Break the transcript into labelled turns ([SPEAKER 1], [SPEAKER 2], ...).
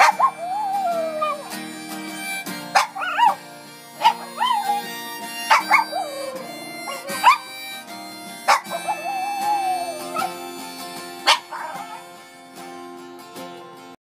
[SPEAKER 1] Ha ha ha!